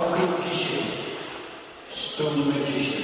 Okrąg Kisiel, 100 numer 10.